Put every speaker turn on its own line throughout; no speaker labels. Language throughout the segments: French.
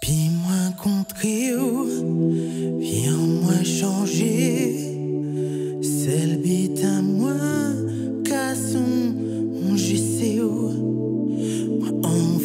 Pis-moi contre eux, viens-moi changer. Celle Selbit à moi, casson, mon GCO. Moi,
en
moi.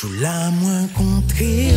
Sous la moins
contrée